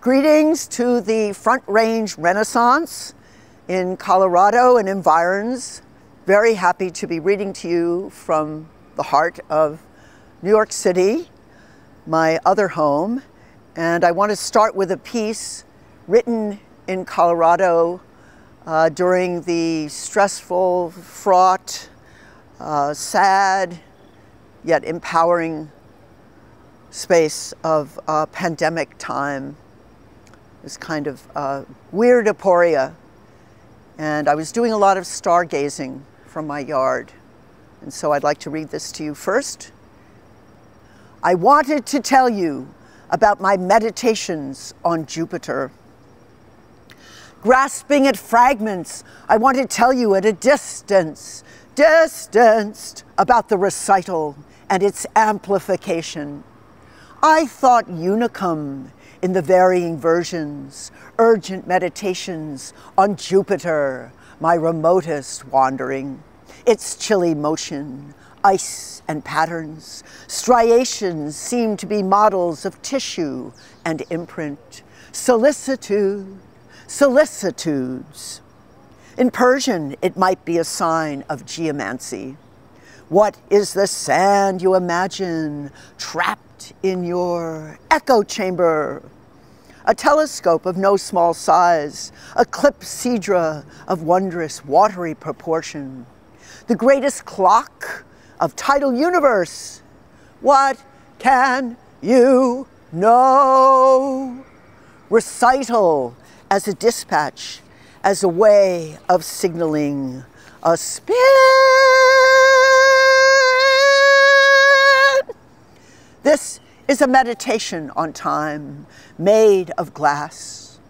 Greetings to the Front Range Renaissance in Colorado and environs. Very happy to be reading to you from the heart of New York City, my other home. And I want to start with a piece written in Colorado uh, during the stressful, fraught, uh, sad, yet empowering space of uh, pandemic time this kind of uh, weird aporia. And I was doing a lot of stargazing from my yard. And so I'd like to read this to you first. I wanted to tell you about my meditations on Jupiter. Grasping at fragments, I want to tell you at a distance, distanced, about the recital and its amplification. I thought unicum in the varying versions, urgent meditations on Jupiter, my remotest wandering, its chilly motion, ice and patterns, striations seem to be models of tissue and imprint, solicitude, solicitudes. In Persian, it might be a sign of geomancy. What is the sand you imagine trapped in your echo chamber, a telescope of no small size, a clepsydra of wondrous watery proportion, the greatest clock of tidal universe. What can you know? Recital as a dispatch, as a way of signaling a spin. Is a meditation on time made of glass.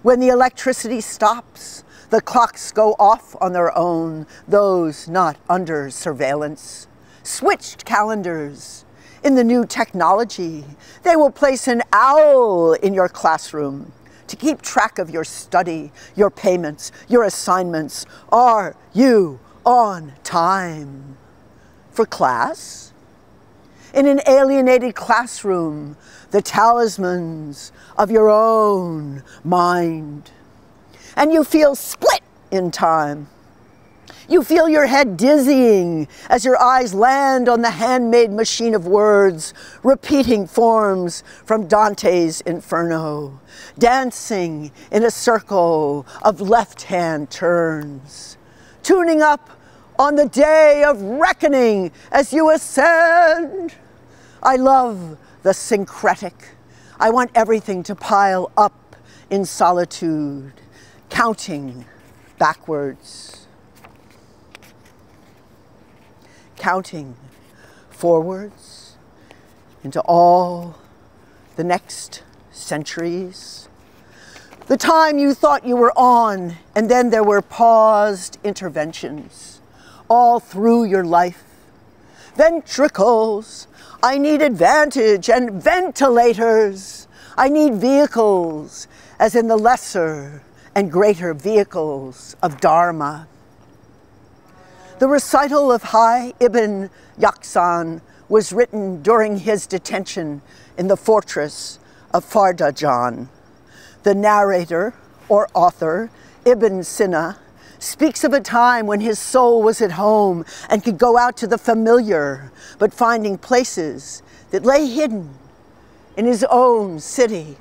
When the electricity stops, the clocks go off on their own, those not under surveillance. Switched calendars. In the new technology, they will place an owl in your classroom to keep track of your study, your payments, your assignments. Are you on time for class? In an alienated classroom, the talismans of your own mind. And you feel split in time. You feel your head dizzying as your eyes land on the handmade machine of words, repeating forms from Dante's Inferno, dancing in a circle of left hand turns, tuning up on the day of reckoning as you ascend. I love the syncretic. I want everything to pile up in solitude, counting backwards, counting forwards into all the next centuries. The time you thought you were on, and then there were paused interventions all through your life. Ventricles, I need advantage and ventilators. I need vehicles, as in the lesser and greater vehicles of Dharma. The recital of Hayy ibn Yaqzan was written during his detention in the fortress of Fardajan. The narrator, or author, Ibn Sina, speaks of a time when his soul was at home and could go out to the familiar, but finding places that lay hidden in his own city.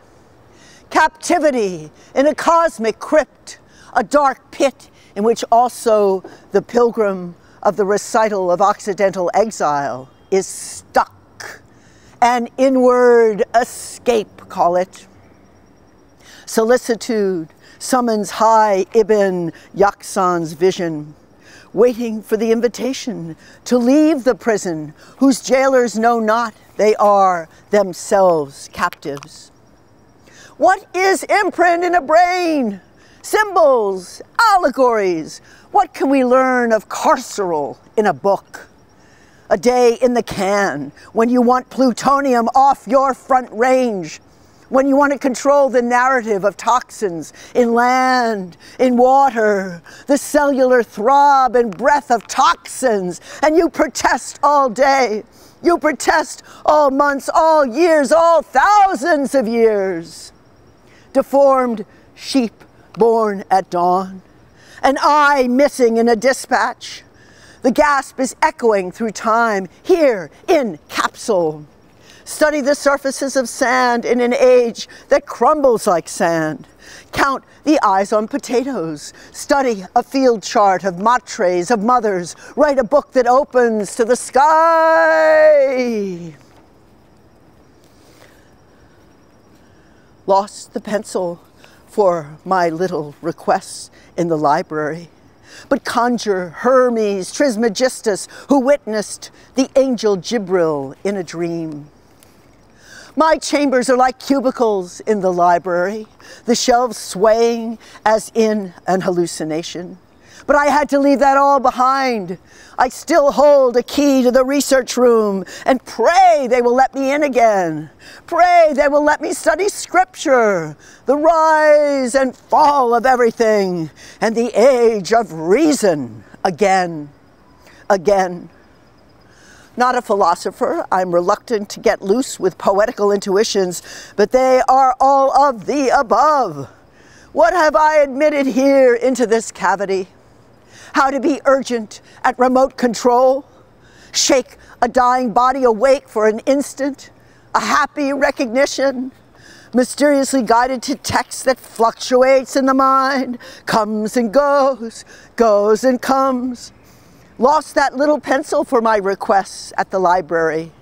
Captivity in a cosmic crypt, a dark pit in which also the pilgrim of the recital of Occidental exile is stuck. An inward escape, call it. Solicitude summons Hayy Ibn Yaqzan's vision, waiting for the invitation to leave the prison whose jailers know not they are themselves captives. What is imprint in a brain? Symbols, allegories. What can we learn of carceral in a book? A day in the can when you want plutonium off your front range when you want to control the narrative of toxins in land, in water, the cellular throb and breath of toxins, and you protest all day. You protest all months, all years, all thousands of years. deformed sheep born at dawn, an eye missing in a dispatch. The gasp is echoing through time here in capsule. Study the surfaces of sand in an age that crumbles like sand. Count the eyes on potatoes. Study a field chart of matres, of mothers. Write a book that opens to the sky. Lost the pencil for my little requests in the library. But conjure Hermes Trismegistus, who witnessed the angel Jibril in a dream. My chambers are like cubicles in the library, the shelves swaying as in an hallucination. But I had to leave that all behind. I still hold a key to the research room and pray they will let me in again. Pray they will let me study scripture, the rise and fall of everything, and the age of reason again, again. Not a philosopher, I'm reluctant to get loose with poetical intuitions, but they are all of the above. What have I admitted here into this cavity? How to be urgent at remote control, shake a dying body awake for an instant, a happy recognition, mysteriously guided to text that fluctuates in the mind, comes and goes, goes and comes, Lost that little pencil for my requests at the library,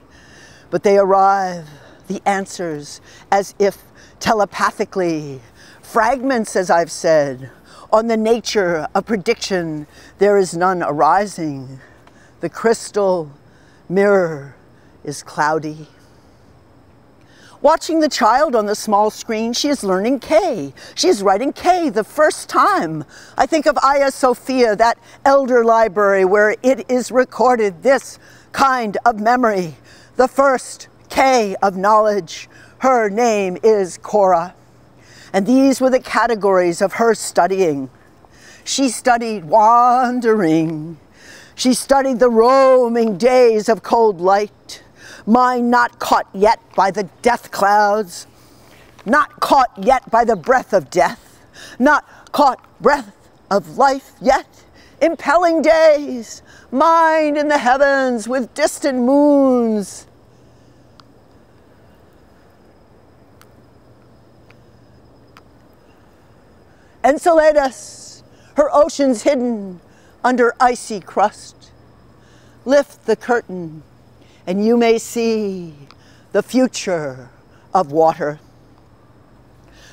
but they arrive, the answers, as if telepathically, fragments, as I've said, on the nature of prediction, there is none arising. The crystal mirror is cloudy. Watching the child on the small screen, she is learning K. She is writing K the first time. I think of Hagia Sophia, that elder library where it is recorded this kind of memory. The first K of knowledge. Her name is Cora. And these were the categories of her studying. She studied wandering. She studied the roaming days of cold light mine not caught yet by the death clouds, not caught yet by the breath of death, not caught breath of life yet, impelling days, mine in the heavens with distant moons. Enceladus, her oceans hidden under icy crust. Lift the curtain and you may see the future of water.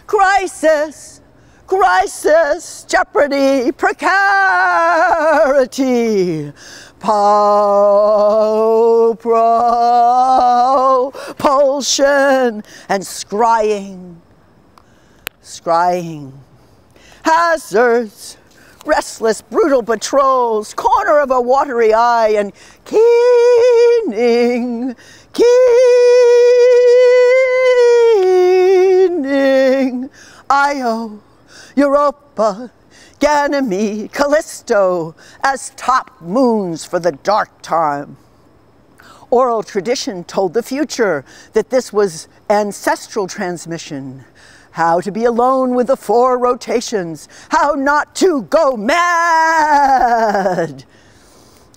Crisis, crisis, jeopardy, precarity, propulsion, and scrying, scrying, hazards, restless, brutal patrols, corner of a watery eye, and keening, keening. Io, Europa, Ganymede, Callisto, as top moons for the dark time. Oral tradition told the future that this was ancestral transmission how to be alone with the four rotations, how not to go mad.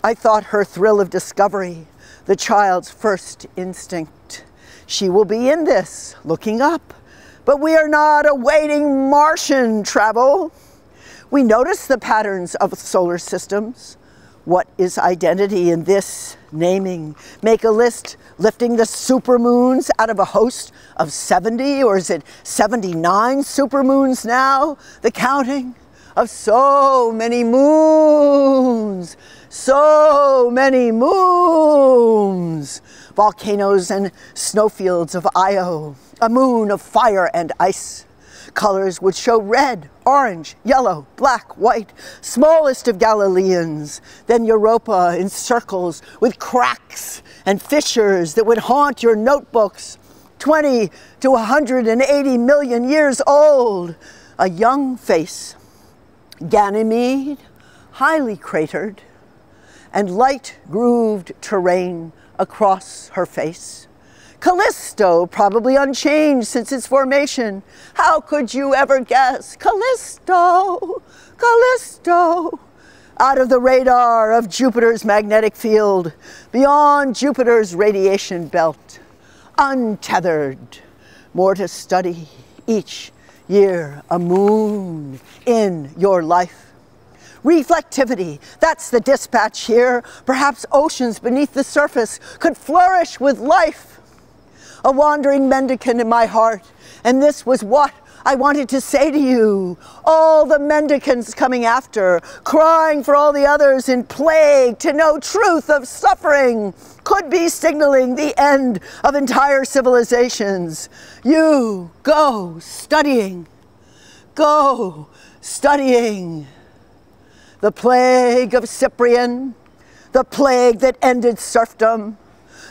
I thought her thrill of discovery, the child's first instinct. She will be in this, looking up, but we are not awaiting Martian travel. We notice the patterns of solar systems. What is identity in this naming? Make a list lifting the supermoons out of a host of 70, or is it 79 supermoons now? The counting of so many moons, so many moons. Volcanoes and snowfields of Io, a moon of fire and ice. Colors would show red, orange, yellow, black, white, smallest of Galileans, then Europa in circles with cracks and fissures that would haunt your notebooks, 20 to 180 million years old, a young face, Ganymede, highly cratered, and light grooved terrain across her face, Callisto, probably unchanged since its formation. How could you ever guess? Callisto, Callisto. Out of the radar of Jupiter's magnetic field, beyond Jupiter's radiation belt, untethered, more to study each year, a moon in your life Reflectivity, that's the dispatch here. Perhaps oceans beneath the surface could flourish with life. A wandering mendicant in my heart, and this was what I wanted to say to you. All the mendicants coming after, crying for all the others in plague to know truth of suffering, could be signaling the end of entire civilizations. You go studying. Go studying the plague of Cyprian, the plague that ended serfdom,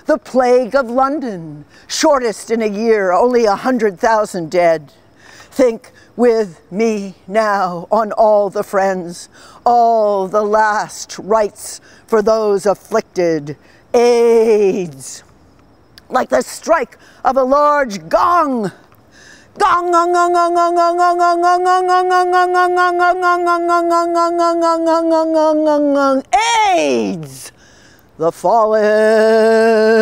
the plague of London, shortest in a year, only a hundred thousand dead. Think with me now on all the friends, all the last rites for those afflicted. AIDS, like the strike of a large gong gong AIDS, the fallen.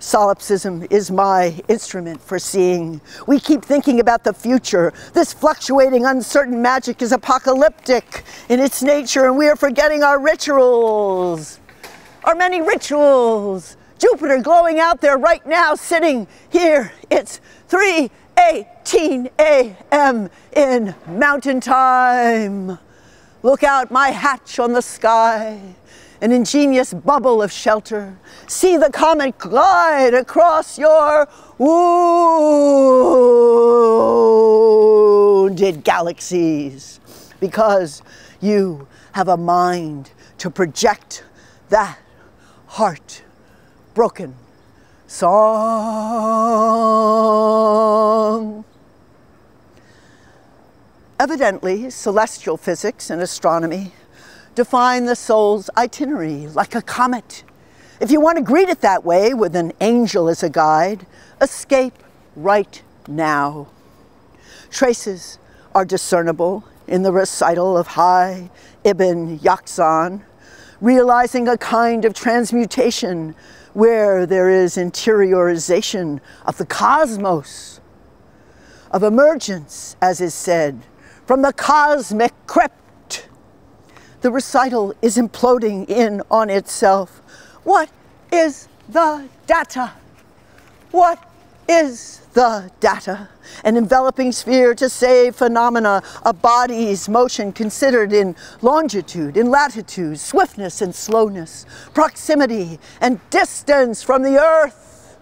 Solipsism is my instrument for seeing. We keep thinking about the future. This fluctuating, uncertain magic is apocalyptic in its nature, and we are forgetting our rituals. Our many rituals. Jupiter glowing out there right now, sitting here. It's 3:18 a.m. in mountain time. Look out my hatch on the sky, an ingenious bubble of shelter. See the comet glide across your wounded galaxies because you have a mind to project that heart broken song. Evidently, celestial physics and astronomy define the soul's itinerary like a comet. If you want to greet it that way with an angel as a guide, escape right now. Traces are discernible in the recital of Hayy Ibn Yaqzan, realizing a kind of transmutation where there is interiorization of the cosmos, of emergence, as is said, from the cosmic crypt. The recital is imploding in on itself. What is the data? What is the data, an enveloping sphere to say phenomena of body's motion considered in longitude, in latitude, swiftness and slowness, proximity and distance from the earth.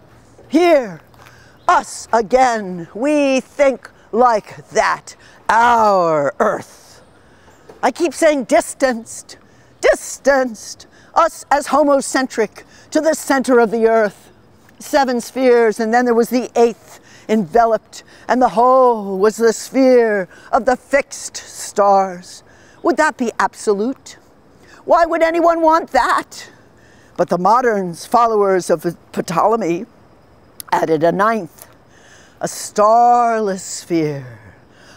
Here, us again, we think like that, our earth. I keep saying distanced, distanced, us as homocentric to the center of the earth seven spheres, and then there was the eighth enveloped, and the whole was the sphere of the fixed stars. Would that be absolute? Why would anyone want that? But the moderns, followers of Ptolemy, added a ninth, a starless sphere,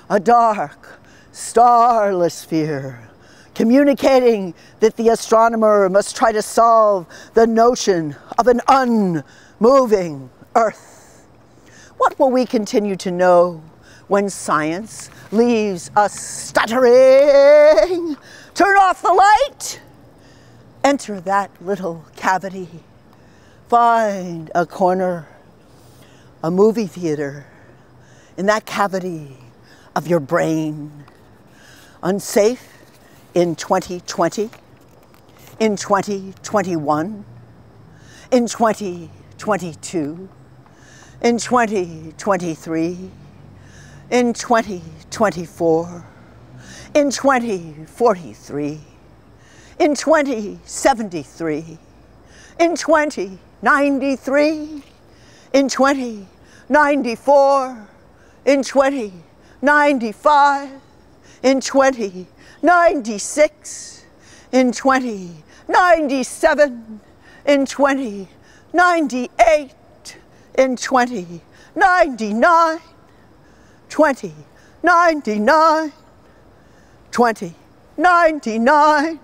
a dark, starless sphere, communicating that the astronomer must try to solve the notion of an unmoving earth. What will we continue to know when science leaves us stuttering? Turn off the light, enter that little cavity, find a corner, a movie theater in that cavity of your brain. Unsafe in 2020, in 2021, in 2022, in 2023, in 2024, in 2043, in 2073, in 2093, in 2094, in 2095, in 2096, in 2097, in 2098, in 2099, 2099, 2099,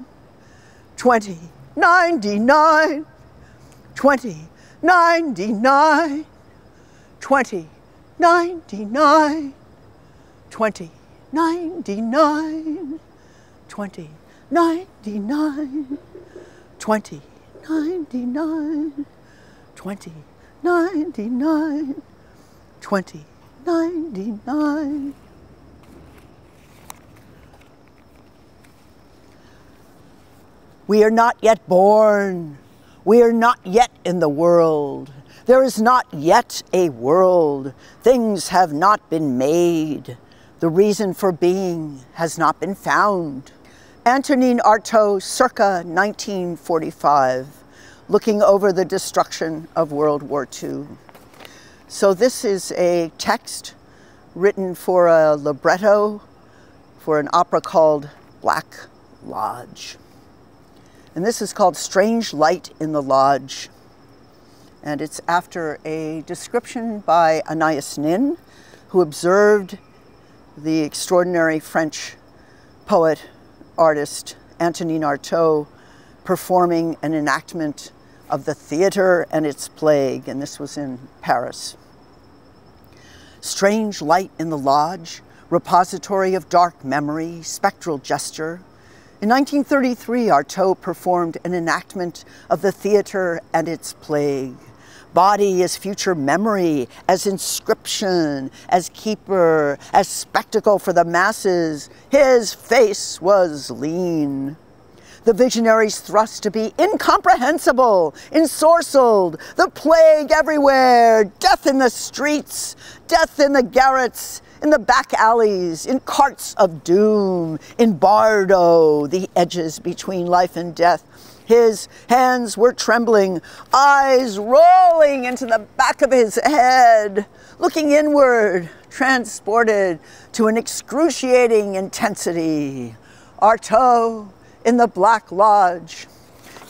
2099, 2099, 2099, 2099. 99, 20, 99, 20, 99, 20, 99, 20, 99, 20, 99, 20, 99, 20, 99. We are not yet born. We are not yet in the world. There is not yet a world. Things have not been made. The reason for being has not been found. Antonin Artaud, circa 1945, looking over the destruction of World War II. So this is a text written for a libretto for an opera called Black Lodge. And this is called Strange Light in the Lodge. And it's after a description by Anais Nin, who observed the extraordinary French poet artist Antonin Artaud performing an enactment of the theater and its plague, and this was in Paris. Strange light in the lodge, repository of dark memory, spectral gesture. In 1933, Artaud performed an enactment of the theater and its plague body as future memory, as inscription, as keeper, as spectacle for the masses. His face was lean. The visionary's thrust to be incomprehensible, ensorcelled, the plague everywhere, death in the streets, death in the garrets, in the back alleys, in carts of doom, in Bardo, the edges between life and death, his hands were trembling, eyes rolling into the back of his head, looking inward, transported to an excruciating intensity. Artaud in the Black Lodge,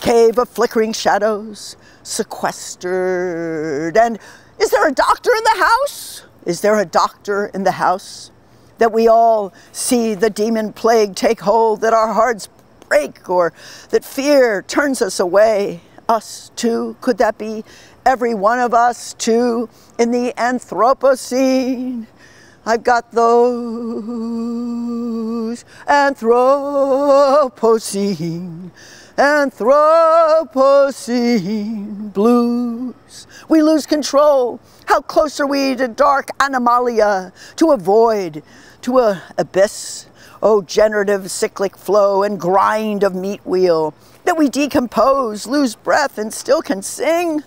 cave of flickering shadows, sequestered. And is there a doctor in the house? Is there a doctor in the house? That we all see the demon plague take hold, that our hearts break or that fear turns us away. Us too, could that be every one of us too in the Anthropocene? I've got those Anthropocene, Anthropocene blues. We lose control. How close are we to dark anomalia, to avoid, to a abyss oh generative cyclic flow and grind of meat wheel, that we decompose, lose breath, and still can sing.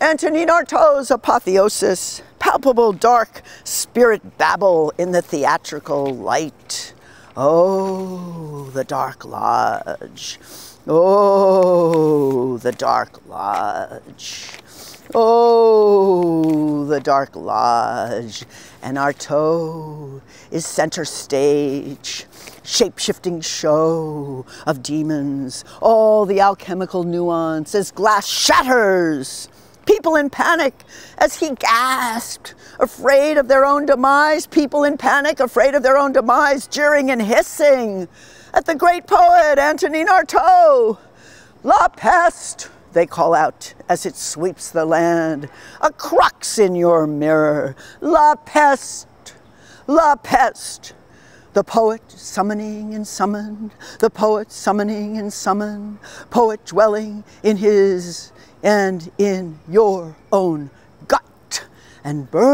Antonin Artaud's apotheosis, palpable dark spirit babble in the theatrical light. Oh, the dark lodge. Oh, the dark lodge. Oh, the dark lodge. And Artaud is center stage, shape-shifting show of demons, all the alchemical nuance as glass shatters. People in panic as he gasped, afraid of their own demise, people in panic, afraid of their own demise, jeering and hissing at the great poet Antonin Artaud. La peste, they call out as it sweeps the land. A crux in your mirror. La peste, la peste. The poet summoning and summoned, the poet summoning and summoned, poet dwelling in his and in your own gut and burning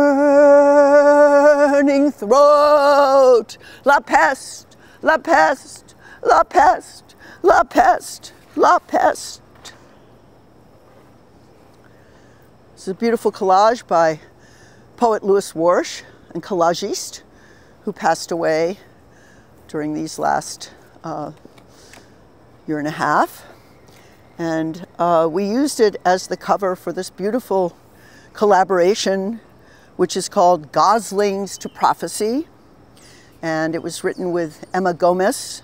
throat. La peste, la peste, la peste, la peste, la peste. It's a beautiful collage by poet Lewis Warsh and collagiste who passed away during these last uh, year and a half. And uh, we used it as the cover for this beautiful collaboration, which is called Goslings to Prophecy. And it was written with Emma Gomez,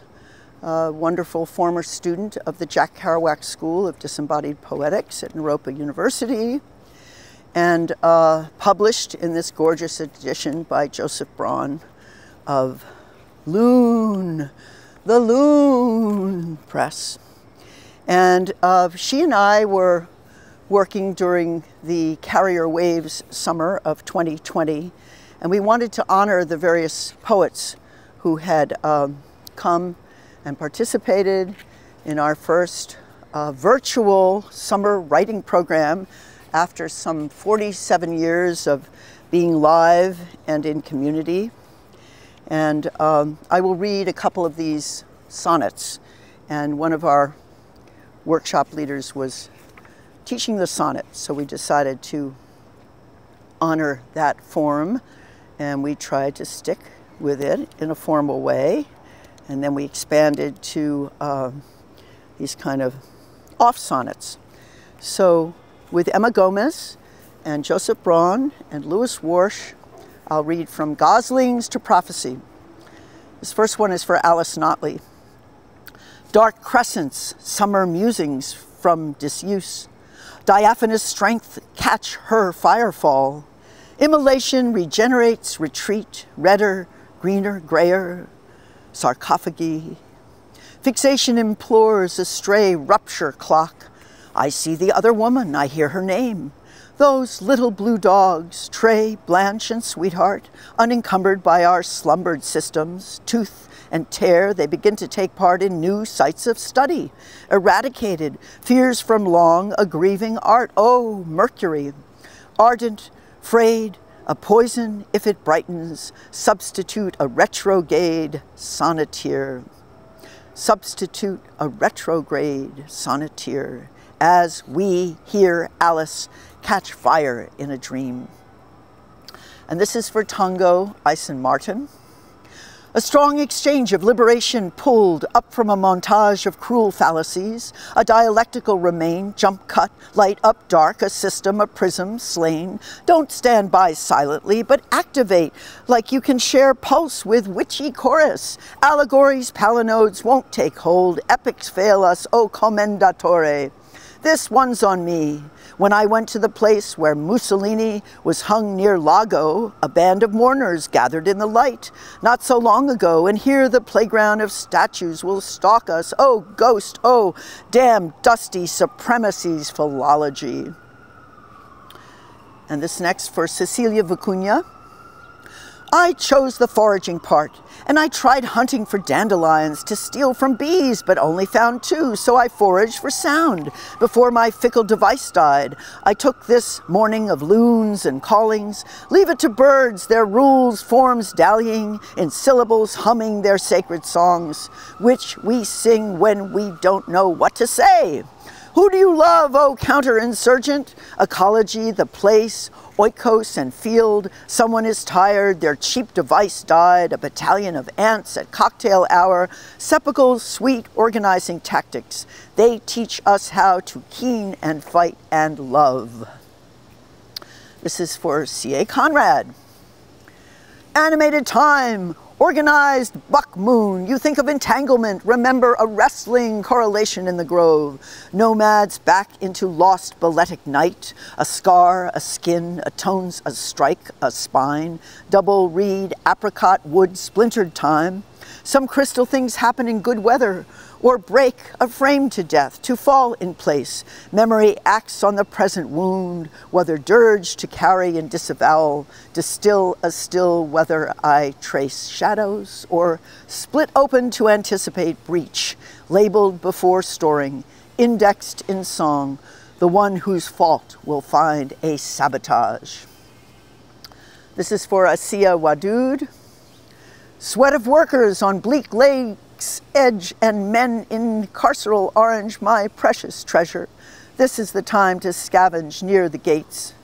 a wonderful former student of the Jack Kerouac School of Disembodied Poetics at Naropa University, and uh, published in this gorgeous edition by Joseph Braun of Loon, the Loon Press. And uh, she and I were working during the Carrier Waves summer of 2020, and we wanted to honor the various poets who had um, come and participated in our first uh, virtual summer writing program after some 47 years of being live and in community. And um, I will read a couple of these sonnets. And one of our workshop leaders was teaching the sonnet, so we decided to honor that form and we tried to stick with it in a formal way. And then we expanded to uh, these kind of off sonnets. So with Emma Gomez and Joseph Braun and Lewis Warsh, I'll read from Goslings to Prophecy. This first one is for Alice Notley. Dark crescents, summer musings from disuse. Diaphanous strength, catch her firefall. Immolation regenerates retreat, redder, greener, grayer, sarcophagi. Fixation implores a stray rupture clock. I see the other woman, I hear her name. Those little blue dogs, Trey, Blanche, and Sweetheart, unencumbered by our slumbered systems, tooth and tear, they begin to take part in new sites of study. Eradicated, fears from long a grieving art. Oh, Mercury, ardent, frayed, a poison if it brightens, substitute a retrograde sonneteer. Substitute a retrograde sonneteer as we hear Alice catch fire in a dream. And this is for Tongo Eisen Martin. A strong exchange of liberation pulled up from a montage of cruel fallacies, a dialectical remain, jump cut, light up dark, a system, a prism, slain. Don't stand by silently, but activate like you can share pulse with witchy chorus. Allegories, palinodes won't take hold, epics fail us, o commendatore. This one's on me. When I went to the place where Mussolini was hung near Lago, a band of mourners gathered in the light not so long ago, and here the playground of statues will stalk us. Oh, ghost, oh, damn dusty supremacy's philology. And this next for Cecilia Vicuña. I chose the foraging part, and I tried hunting for dandelions to steal from bees, but only found two, so I foraged for sound. Before my fickle device died, I took this morning of loons and callings. Leave it to birds, their rules, forms dallying, in syllables humming their sacred songs, which we sing when we don't know what to say. Who do you love, O counterinsurgent? Ecology, the place, oikos and field. Someone is tired, their cheap device died, a battalion of ants at cocktail hour. Sepulchre's sweet organizing tactics. They teach us how to keen and fight and love. This is for C.A. Conrad. Animated time, Organized buck moon, you think of entanglement, remember a wrestling correlation in the grove. Nomads back into lost balletic night, a scar, a skin, a tones, a strike, a spine, double reed, apricot, wood, splintered time. Some crystal things happen in good weather, or break a frame to death, to fall in place. Memory acts on the present wound, whether dirge to carry and disavowal, distill a still whether I trace shadows, or split open to anticipate breach, labeled before storing, indexed in song, the one whose fault will find a sabotage. This is for Asiya Wadud. Sweat of workers on bleak lake edge and men in carceral orange, my precious treasure. This is the time to scavenge near the gates.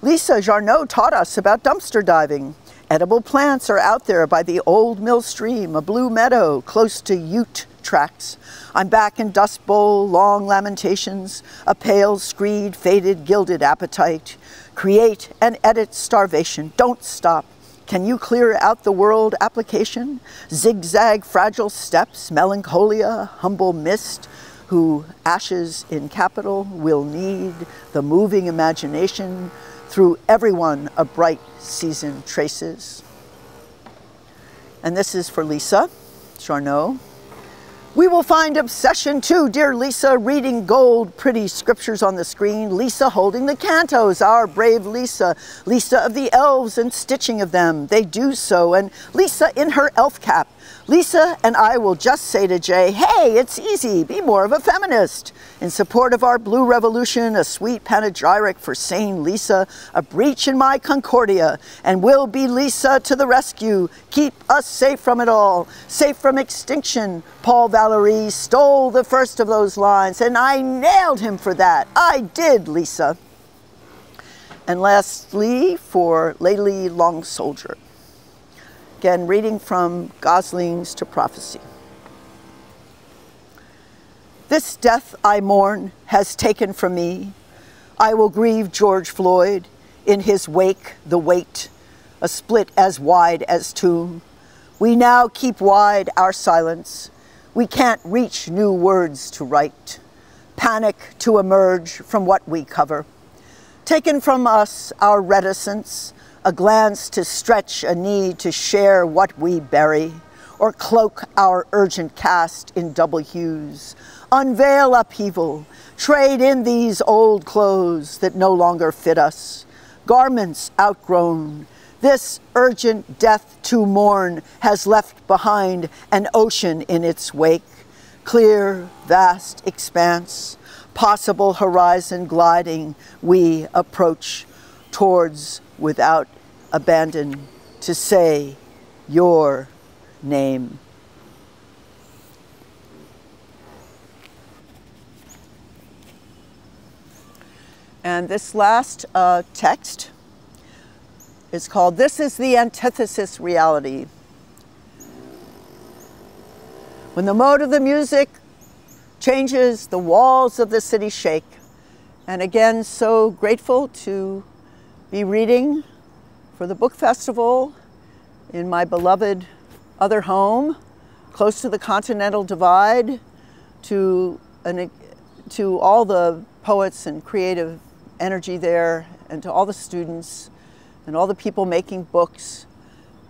Lisa Jarnot taught us about dumpster diving. Edible plants are out there by the old mill stream, a blue meadow close to Ute tracks. I'm back in Dust Bowl, long lamentations, a pale, screed, faded, gilded appetite. Create and edit starvation. Don't stop. Can you clear out the world application? Zigzag fragile steps, melancholia, humble mist, who ashes in capital will need the moving imagination through everyone a bright season traces. And this is for Lisa Jarnot. We will find obsession too, dear Lisa, reading gold, pretty scriptures on the screen. Lisa holding the cantos, our brave Lisa. Lisa of the elves and stitching of them, they do so. And Lisa in her elf cap, Lisa and I will just say to Jay, hey, it's easy, be more of a feminist. In support of our blue revolution, a sweet panegyric for sane Lisa, a breach in my Concordia, and we'll be Lisa to the rescue. Keep us safe from it all, safe from extinction. Paul Valery stole the first of those lines, and I nailed him for that. I did, Lisa. And lastly, for Layli Long Soldier. Again, reading from Goslings to Prophecy. This death I mourn has taken from me. I will grieve George Floyd in his wake, the weight, a split as wide as tomb. We now keep wide our silence. We can't reach new words to write. Panic to emerge from what we cover. Taken from us our reticence, a glance to stretch a need to share what we bury, or cloak our urgent cast in double hues, unveil upheaval, trade in these old clothes that no longer fit us, garments outgrown. This urgent death to mourn has left behind an ocean in its wake, clear, vast expanse, possible horizon gliding, we approach towards without abandon to say your name. And this last uh, text is called This is the Antithesis Reality. When the mode of the music changes, the walls of the city shake. And again, so grateful to be reading for the book festival in my beloved other home, close to the Continental Divide, to, an, to all the poets and creative energy there, and to all the students and all the people making books.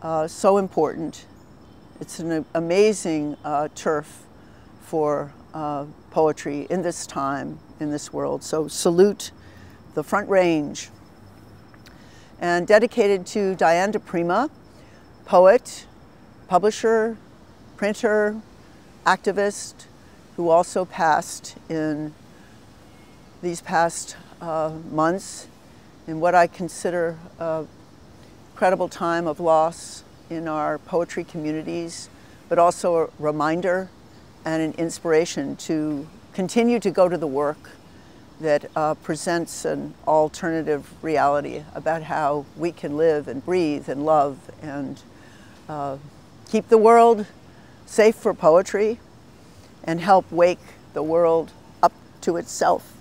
Uh, so important. It's an amazing uh, turf for uh, poetry in this time, in this world. So salute the Front Range and dedicated to Diane di Prima, poet, publisher, printer, activist, who also passed in these past uh, months in what I consider a credible time of loss in our poetry communities, but also a reminder and an inspiration to continue to go to the work that uh, presents an alternative reality about how we can live and breathe and love and uh, keep the world safe for poetry and help wake the world up to itself.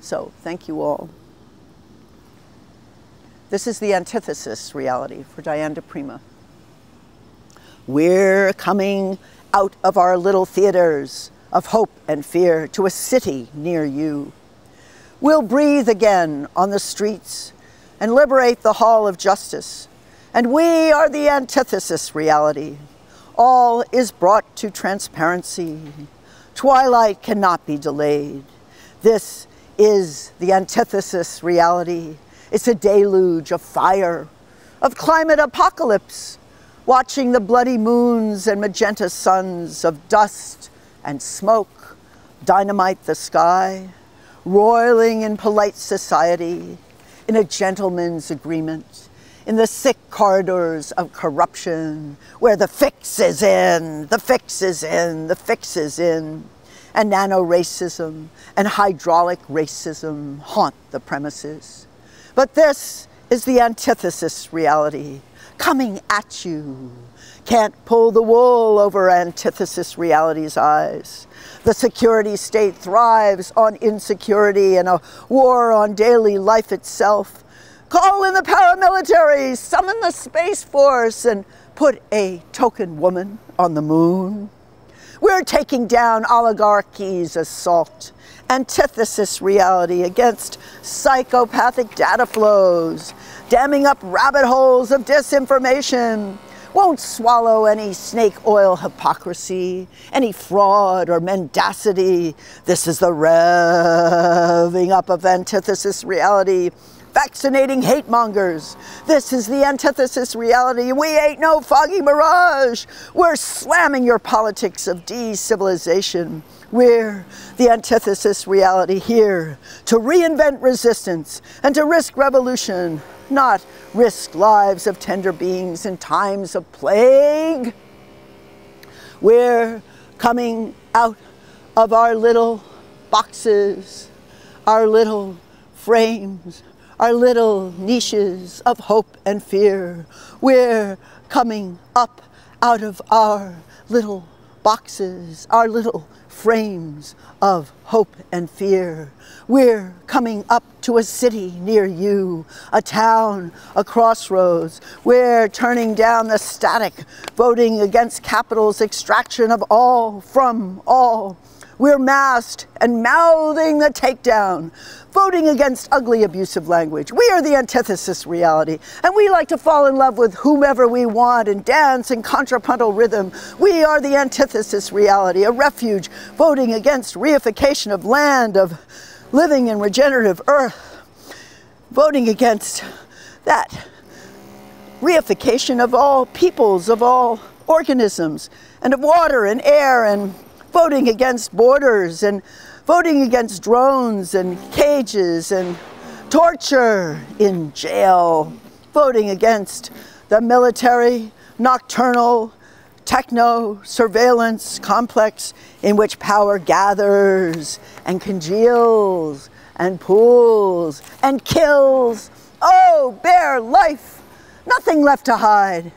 So thank you all. This is the antithesis reality for Diane di Prima. We're coming out of our little theaters of hope and fear to a city near you We'll breathe again on the streets and liberate the Hall of Justice. And we are the antithesis reality. All is brought to transparency. Twilight cannot be delayed. This is the antithesis reality. It's a deluge of fire, of climate apocalypse, watching the bloody moons and magenta suns of dust and smoke dynamite the sky roiling in polite society, in a gentleman's agreement, in the sick corridors of corruption, where the fix is in, the fix is in, the fix is in, and nano-racism and hydraulic racism haunt the premises. But this is the antithesis reality, coming at you. Can't pull the wool over antithesis reality's eyes. The security state thrives on insecurity and a war on daily life itself. Call in the paramilitary, summon the Space Force, and put a token woman on the moon. We're taking down oligarchy's assault, antithesis reality against psychopathic data flows, damming up rabbit holes of disinformation, won't swallow any snake oil hypocrisy, any fraud or mendacity. This is the revving up of antithesis reality vaccinating hate mongers. This is the antithesis reality. We ain't no foggy mirage. We're slamming your politics of de-civilization. We're the antithesis reality here to reinvent resistance and to risk revolution, not risk lives of tender beings in times of plague. We're coming out of our little boxes, our little frames, our little niches of hope and fear. We're coming up out of our little boxes, our little frames of hope and fear. We're coming up to a city near you, a town, a crossroads. We're turning down the static, voting against capital's extraction of all from all. We're masked and mouthing the takedown, voting against ugly abusive language. We are the antithesis reality, and we like to fall in love with whomever we want and dance in contrapuntal rhythm. We are the antithesis reality, a refuge voting against reification of land, of living in regenerative earth, voting against that reification of all peoples, of all organisms, and of water and air and voting against borders and voting against drones and cages and torture in jail, voting against the military, nocturnal, techno surveillance complex in which power gathers and congeals and pools and kills. Oh, bare life, nothing left to hide.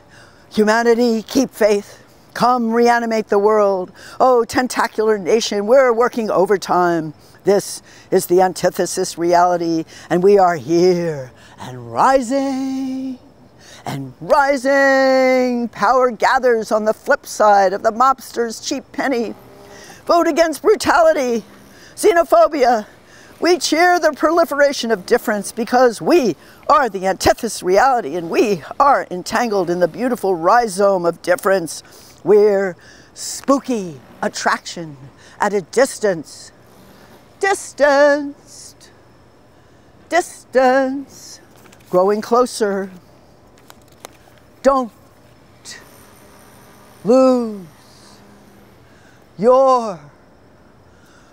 Humanity, keep faith. Come reanimate the world. Oh, tentacular nation, we're working overtime. This is the antithesis reality, and we are here and rising and rising. Power gathers on the flip side of the mobster's cheap penny. Vote against brutality, xenophobia. We cheer the proliferation of difference because we are the antithesis reality and we are entangled in the beautiful rhizome of difference. We're spooky attraction at a distance. Distanced, distance, growing closer. Don't lose your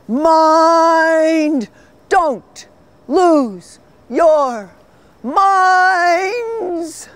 mind. Don't lose your mind.